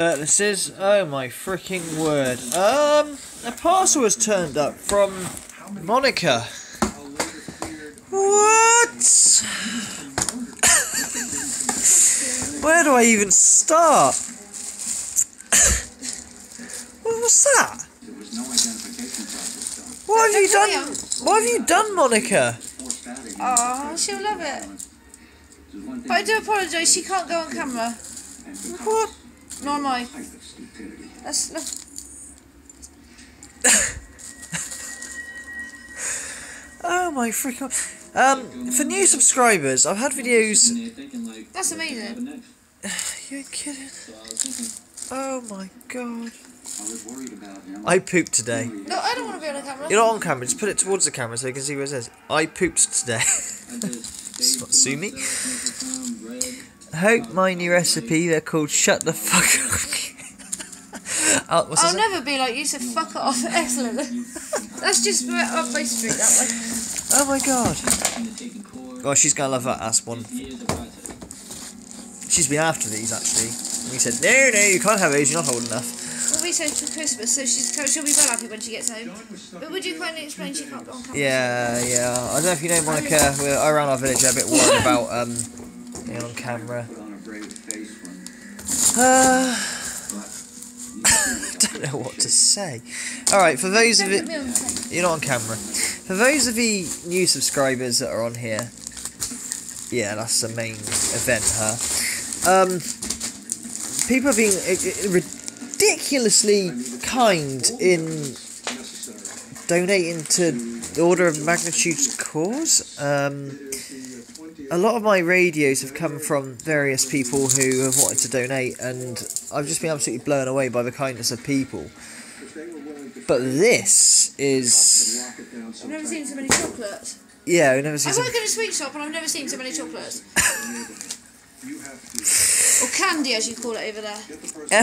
Uh, this is oh my freaking word. Um, a parcel was turned up from Monika. What? Where do I even start? what was that? What have you done? What have you done, Monika? Oh, she'll love it. But I do apologise, she can't go on camera. What? Nor am I. That's, that's, Oh my freaking. Um, for new subscribers, I've had videos. that's amazing. You're kidding. Oh my god. I pooped today. No, I don't want to be on a camera. You're not on camera, just put it towards the camera so you can see what it says. I pooped today. Sue me. Hope my new recipe, they're called Shut the Fuck Up. oh, I'll never be like you, so fuck off. Excellent. That's just up my street, that way. Oh my god. Oh, she's gonna love that ass one. She's been after these actually. And we said, no, no, you can't have those, you're not old enough. be so till Christmas, so she's, she'll be well happy when she gets home. But would you kindly explain she can't go on camera? Yeah, yeah. I don't know if you know Monika, we're around our village, a bit worried about um being on camera. Uh, I don't know what to say. Alright, for those of Don't it put me on the you're not on camera. For those of the new subscribers that are on here, yeah, that's the main event, huh? Um, people have been uh, uh, ridiculously kind in donating to the Order of Magnitude's cause. Um, a lot of my radios have come from various people who have wanted to donate, and I've just been absolutely blown away by the kindness of people. But this is, I've never seen so many chocolates. yeah, I've never I seen some. work in a sweet shop and I've never seen so many chocolates. or candy, as you call it over there.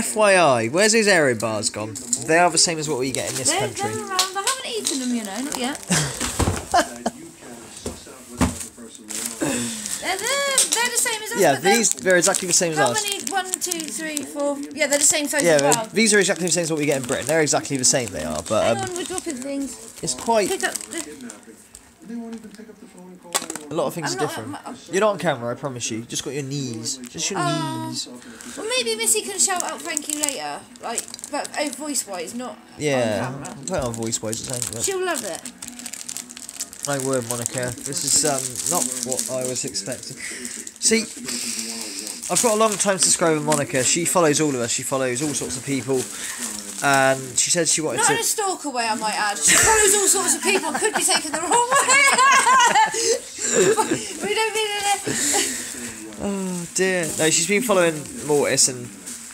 FYI, where's those aero bars gone? They are the same as what we get in this They're, country. they're around. I haven't eaten them, you know, not yet. They're, they're, they're the same as us. Yeah, these they're exactly the same as How us. many? One, two, three, four. Yeah, they're the same size Yeah, as well. these are exactly the same as what we get in Britain. They're exactly the same. They are, but Hang um, on, we're dropping things. it's quite Pick up. The, a lot of things I'm are not. different. I'm- You're not on camera, I promise you. Just got your knees, just your Oh. knees. well, maybe Missy can shout out thank you later, like, but oh, voice wise, not Yeah, on camera. put it on voice wise. I think. but- She'll love it. My word, Monika, this is um, not what I was expecting. See, I've got a long time subscriber, Monika. She follows all of us. She follows all sorts of people, and she said she wanted Not to. in a stalker way, I might add. She follows all sorts of people could be taken the wrong way. we don't mean it. Oh dear. No, she's been following Mortis and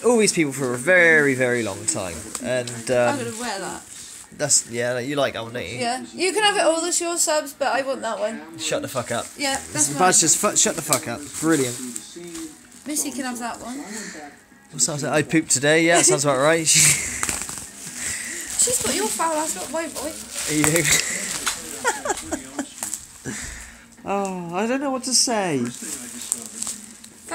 all these people for a very, very long time, and I'm um, gonna wear that. That's yeah. You like that one, don't you? Yeah, you can have it all. That's your subs, but I want that one. Shut the fuck up. Yeah, that's mine. Badge just fu- shut the fuck up. Brilliant. Missy can have that one. What sounds like I pooped today? Yeah, sounds about right. She's got your foul ass, not my boy. you. oh, I don't know what to say.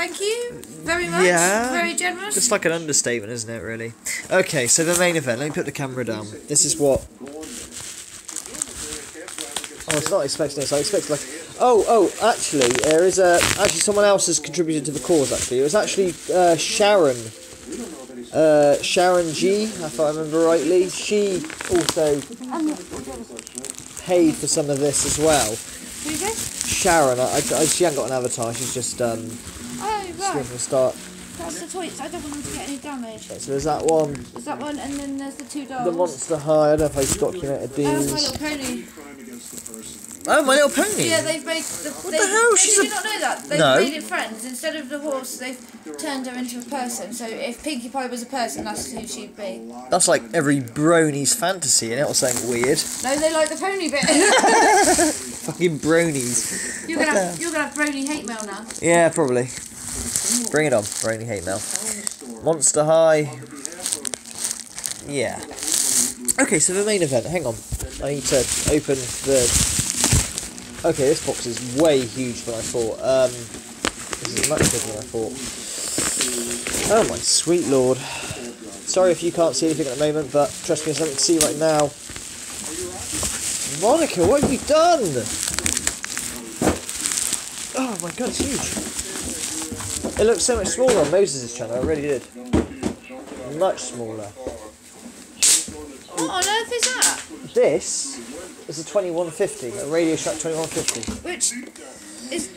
Thank you very much. Yeah. Very generous. It's like an understatement, isn't it, really? Okay, so the main event. Let me put the camera down. This is what. I was not expecting this. I expected like. Oh, oh, actually, there is a. Actually, someone else has contributed to the cause, actually. It was actually uh, Sharon. Uh, Sharon G, if I remember rightly. She also paid for some of this as well. Sharon, I, I, I- she hasn't got an avatar, she's just um, Oh, right. start. That's the toys. I don't want them to get any damage. So there's that one. There's that one, and then there's the two dolls. The Monster High, I don't know if I documented Oh, my little pony. Oh, My Little Pony! Yeah, they've made the. What the hell? They, She's did a- you not know that? They've No. made it friends. Instead of the horse, they've turned her into a person. So if Pinkie Pie was a person, that's who she'd be. That's like every brony's fantasy, and it was something weird. No, they like the pony bit. Fucking bronies. you're gonna have, you're gonna have brony hate mail now. Yeah, probably. Bring it on, brony hate mail. Monster High. Yeah. Okay, so the main event. Hang on. I need to open the. Okay, this box is way huge than I thought. Um, this is much bigger than I thought. Oh my sweet lord. Sorry if you can't see anything at the moment, but trust me, there's something to see right now. Monika, what have you done? Oh my god, it's huge. It looks so much smaller on Moses' channel, it really did. Much smaller. What on earth is that? This is a 2150, a Radio Shack 2150. Which is